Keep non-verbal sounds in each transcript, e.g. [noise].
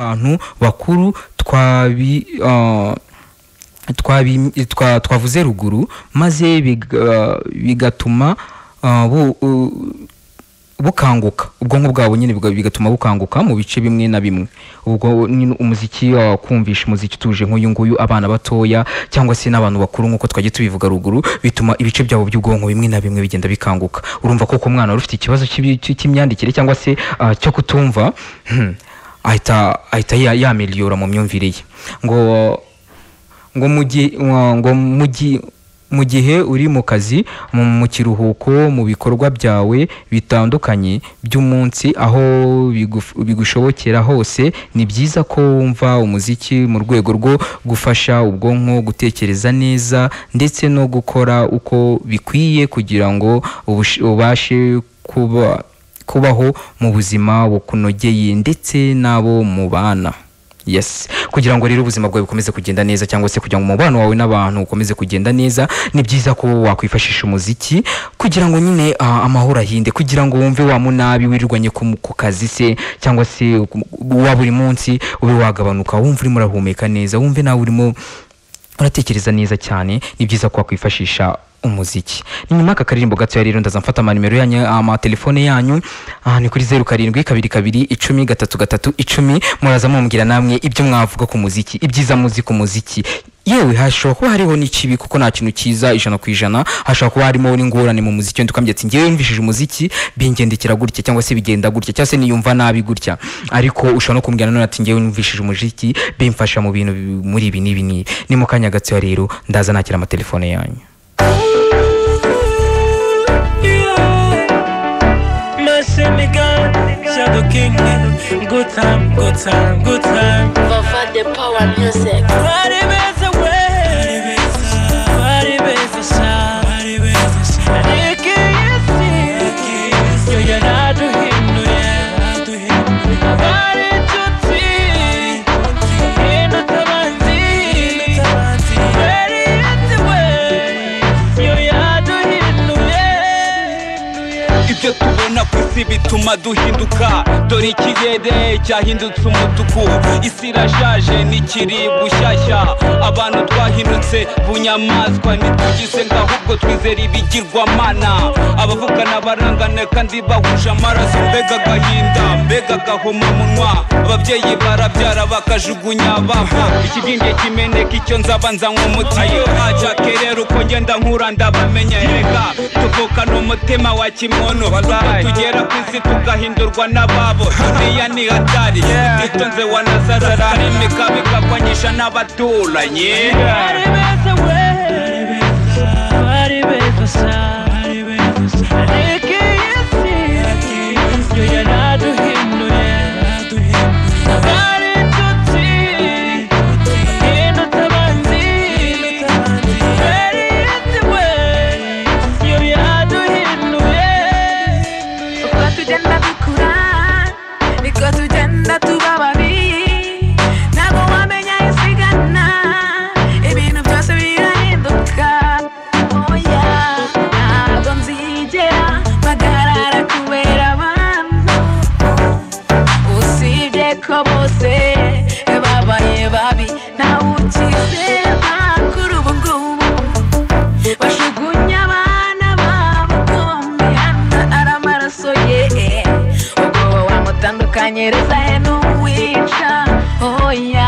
abantu bakuru twabi twa- twavuze ruguru maze biga- bigatuma ah, bu- u- bukanguka. Ubwonko bwabo nyine biga- bigatuma bukanguka mu bice bimwe na bimwe. Ubwo umuziki ah, kumvisha umuziki utuje nk'uyu nguyu abana batoya cyangwa se n'abantu bakuru nk'uko twagiye tubivuga ruguru bituma ibice byabo by'ubwonko bimwe na bimwe bigenda bikanguka. Urumva koko umwana wari ufite ikibazo cy'imyandikire cyangwa se cyo kutumva? Hmm, ahita ahita ya- yameliyora mu myumvire ye. Ngo ngo mu gihe uri mu kazi mu kiruhuko mu bikorwa byawe bitandukanye by'umunsi aho bigushobokera hose ni byiza ko wumva umuziki mu rwego rwo gufasha ubwonko gutekereza neza ndetse no gukora uko bikwiye kugira ngo ubashe kuba kubaho mu buzima bukunogeye ndetse n'abo mubana yes. Kugira ngo rero ubuzima bwawe bukomeze kugenda neza cyangwa se kugira ngo umubano wawe n'abantu ukomeze kugenda neza ni byiza ko wakwifashisha umuziki kugira ngo nyine ah, amahoro ahinde kugira ngo wumve wa munabi wirirwanye ku, kazi se cyangwa se wa buri munsi ube wagabanuka wumve urimo urahumeka neza wumve nawe urimo uratekereza neza cyane ni byiza ko wakwifashisha umuziki. Ni nyuma y'aka karirimbo gatoya rero ndaza mfata amanimero yanyu amatelefone yanyu. Aha ni kuri zeru karindwi kabiri kabiri icumi gatatu gatatu icumi. Muraza mumbwira namwe ibyo mwavuga ku muziki ibyiza muzi ku muziki. Yewe hashobora kuba hariho n'ikibi kuko nta kintu cyiza ijana ku ijana. Hashobora kuba harimo n'ingorane mu muziki. Wenda ukambwira ati ngewe yumvishije umuziki bingendekera gutya cyangwa se bigenda gutya cyangwa se niyumva nabi gutya. Ariko ushobora no kumbwira nanone ati ngewe yumvishije umuziki bimfasha mu bintu bi- muri ibi n'ibi n'ibi. Ni mu kanya gatoya rero ndaza nakira amatelefone yanyu. Good time, good time, good time. For the power music. Bituma duhinduka. Dore ikirere cyahindutse umutuku. Isi irashaje ntikiri bushyashya abantu twahindutse bunyamaswa ntitugize ngo ahubwo twizera ibigirwamana. Abavugana barangana kandi bahuje amaraso. Mbega agahinda mbega agahomamunwa ababyeyi barabyara bakajugunya abana ikibyimbye kimeneka icyo nzaba nzanywa umuti. Ntacake rero uko ngenda nkura ndabamenya rega tuvukana umutima wa ubwo tugera ku isi tugahindurwa n'ababo duniya ni hatari. Utitonze wanazarara imika bikakwanyisha n'abaturanyi. Bari beza we, ko bose babaye babi ntawe ukizema kuri ubu ngubu bashugunya abana babo ko mihanda ari amaraso ye. Ubwo wamutandukanyiriza he n'uwica oya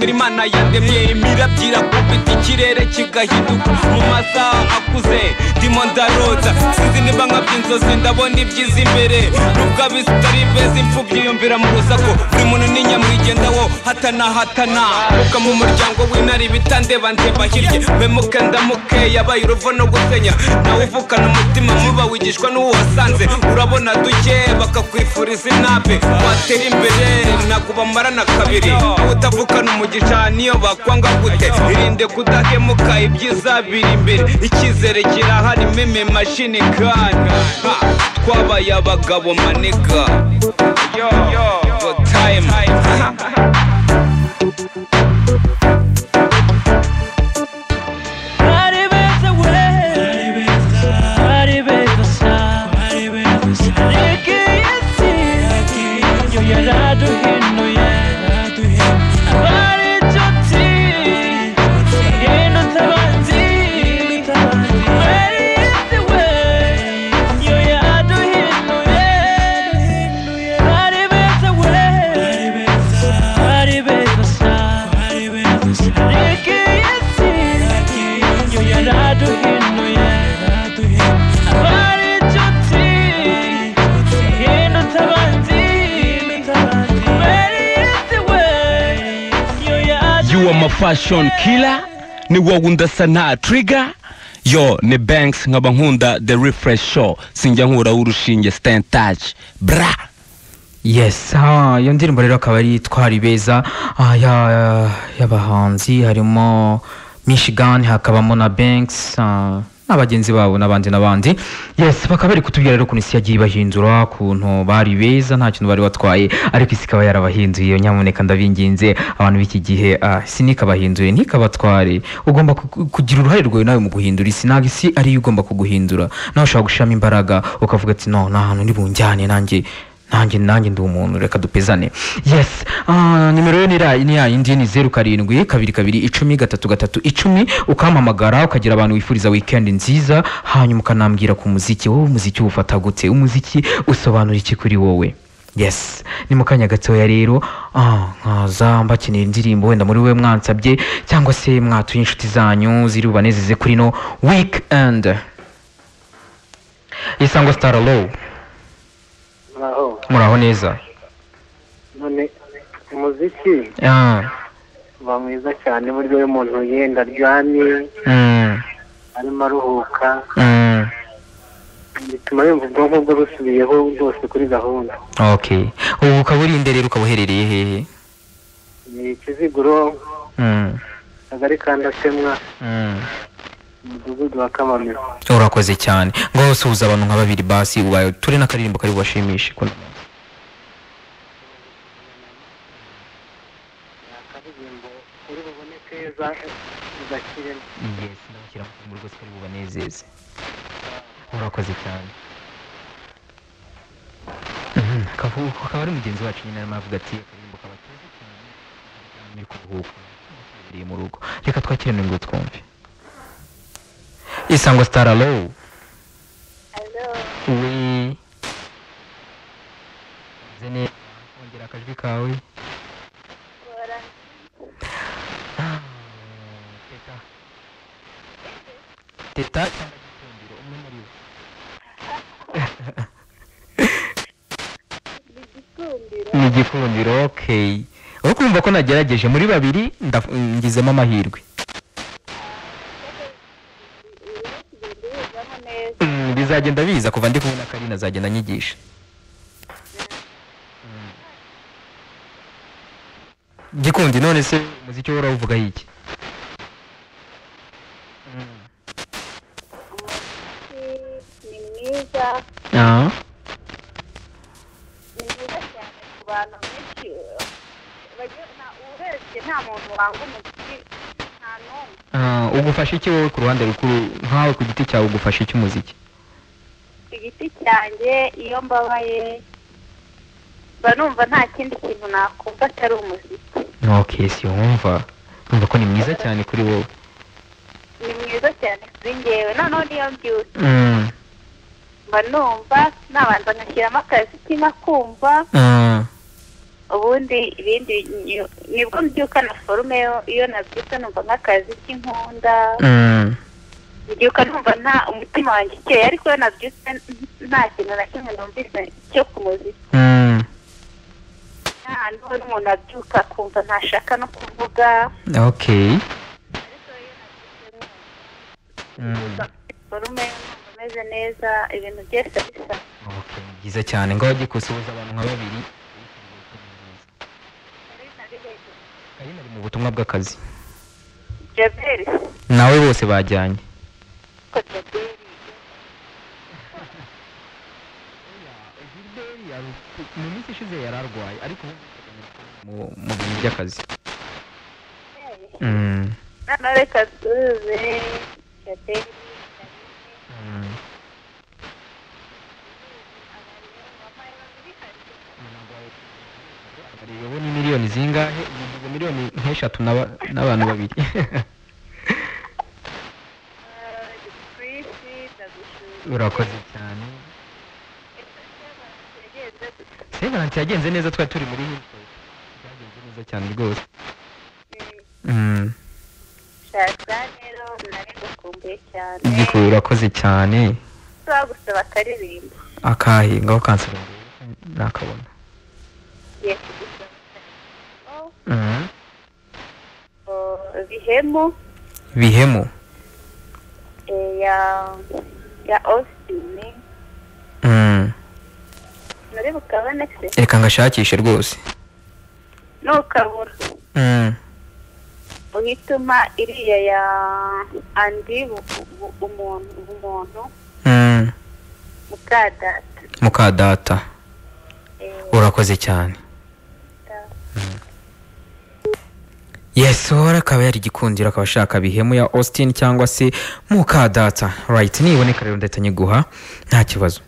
ndashimira imana yandemye imirabyo irakubita ikirere kigahinduka. Mu masaha akuze ndimo ndarota. Sinzi niba nkabya inzozi ndabona ibyiza imbere. Nubwo ab'isi utari beza imfubyi yumvira mu rusaku buri muntu ni nyamwigendaho hatana hatana. Uka mu muryango w'intare ibitandeba ndeba hirya memuke ndamuke yabaye uruvo no gusenya. Nawe uvukana umutima muba wigishwa n'uwo wasanze. Urabona duke bakakwifuriza inabe watera imbere ntabwo bamarana kabiri. Utavukana umugisha niyo bakwanga gute? Irinde kudahemuka ibyiza biri imbere. Icyizere kirahari meme mashini gani twabaye abagabo maniga yo. Good time. [laughs] fashion killer ni wowe undasa nta trigger. Yo ni banks nkaba nkunda the refresh show. Sinjya nkura urushinge stand touch. Bra! Yes. Iyo ndirimbo rero akaba ari twari beza. Ah, ya- y'abahanzi harimo michigan hakabamo na banks ah, n'abagenzi babo n'abandi n'abandi. Yes bakaba bari kutubwira rero ukuntu isi yagiye ibahindura ukuntu bari beza nta kintu bari batwaye ariko isi ikaba yarabahinduye. Nyamuneka ndabinginze abantu b'iki gihe ah, isi ntikabahinduye ntikabatware ugomba ku- kugira uruhare rwawe nawe mu guhindura isi. Ntabwo isi ariyo ugomba kuguhindura. Nawe ushobora gushiramo imbaraga ukavuga ati no nta hantu ntibunjyane nanjye. Nanjye nanjye ndi umuntu reka dupezane. Yes. Ah, nimero yo ni ra- ni zeru karindwi kabiri kabiri icumi gatatu gatatu icumi. Ukampamagara ukagira abantu wifuriza weekend nziza hanyuma ukanambwira ku muziki. Wowe umuziki uwufata gute? Umuziki usobanura iki kuri wowe? Yes. Ni mu kanya gatoya rero. Ah, nkaza mbakenera indirimbo wenda muri we mwansabye cyangwa se mwatuye inshuti zanyu ziri bubanezeze kuri no weekend. Isango star low. aho muraho neza. None umuziki Ah, uba mwiza cyane buryo iyo umuntu yenda aryamye mm, arimo aruhuka. Mm. bituma yumva ubwonko bwe busubiyeho rwose kuri gahunda. Ubu ukaba uri inde rero ukaba uherereye hehe? Ni ikiziguro Mm, akagari ka ndatemwa umudugudu wa kamamiro urakoze cyane. Ngo suhuza abantu nka babiri basi ubaye ture n'akaririmbo kari bubashimishe akaririmbo uri bubone keza ugakiremo yes ndabashyira mu rwose kari bubanezeze. Urakoze cyane. Mhm, Kavu- akaba ari mugenzi wacu nyine arimo avuga ati akaririmbo kaba keza cyane muri kuruhuka iri mu rugo. Reka twakirane ngo twumve. Isango star alo we neza ongera akajwi kawe. Teta cyangwa gikundiro umwe muri bo ni igikundiro okay uri kumva ko nagerageje. Muri babiri ngizemo amahirwe. Mm, bizagenda biza kuva ndi kumwe na karina azagenda anyigisha Mm. gikundi none se umuziki wo urawuvuga iki? Mwiza ni mwiza cyane ku bantu benshi urebye nta muntu wanga umuziki nta n'umwe ugufasha iki wowe ku ruhande rukuru? Nkawe ku giti cyawe ugufasha iki umuziki? Ku giti cyanjye iyo mbabaye mba numva nta kindi kintu nakumva atari umuziki. Okay si wumva. Numva ko ni mwiza cyane kuri wowe. Ni mwiza cyane kuri ngewe noneho niyo mbyutse. Mm, mba numva nabanza ngashyiramo akaziki nkakumva ah, ubundi ibindi ni- ni bwo mbyuka na forume yo- iyo nabyutse numva nk'akazi k'inkunda Mm. mbyuka numva nta umutima wanjye ukeye ariko iyo nabyutse nta kintu na kimwe numvise cyo ku muziki Mm. nta hantu hari umuntu abyuka akumva ntashaka no kuvuga okay ariko iyo nabyutse Mm. forume numva meze neza ibintu byose bisa. Ni byiza cyane. Ngo wajye gusuhuza abantu nka babiri. Karine ari mu butumwa bw'akazi. Jaberi nawe bose bajyanye. Mu minsi ishize yari arwaye ariko mu bintu by'akazi. Mm. reka tuze jaberi Mm. Bareba ni miliyoni zingahe ubu miliyoni nk'eshatu n'aba- n'abantu babiri. Urakoze cyane. Sevalanti yagenze neza twari turi muri Hilton. byagenze neza cyane rwose. Mm. Giko urakoze cyane. Akaririmbo akahe? Ngaho kanseri nakabona. Bihemu bihemu ya ya Mm. muri bukabone se reka ngashakishe rwose nukabura Mm. uhituma iriya ya andi umuntu umuntu Mm. mukadata mukadata Eh, urakoze cyane. Yes uwari akaba yari igikundiro akaba ashaka bihemu ya austin cyangwa se mukadata. Right niboneka rero ndahita nyiguha nta kibazo.